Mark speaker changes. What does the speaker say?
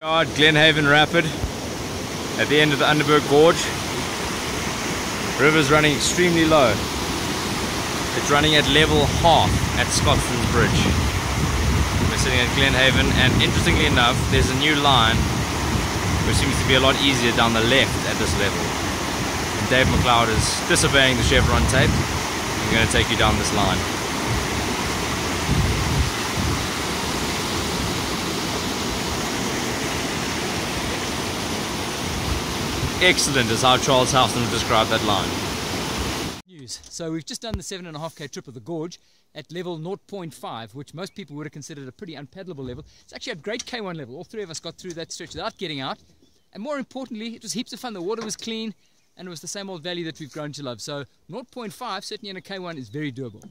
Speaker 1: At Glenhaven Rapid at the end of the Underberg Gorge. River's running extremely low. It's running at level half at Scotstons Bridge. We're sitting at Glenhaven and interestingly enough there's a new line which seems to be a lot easier down the left at this level. And Dave McLeod is disobeying the chevron tape. I'm going to take you down this line. Excellent is how Charles Houston described that line.
Speaker 2: News. So we've just done the seven and a half k trip of the gorge at level 0.5, which most people would have considered a pretty unpaddleable level. It's actually a great K1 level. All three of us got through that stretch without getting out. And more importantly, it was heaps of fun. The water was clean and it was the same old valley that we've grown to love. So 0.5, certainly in a K1, is very doable.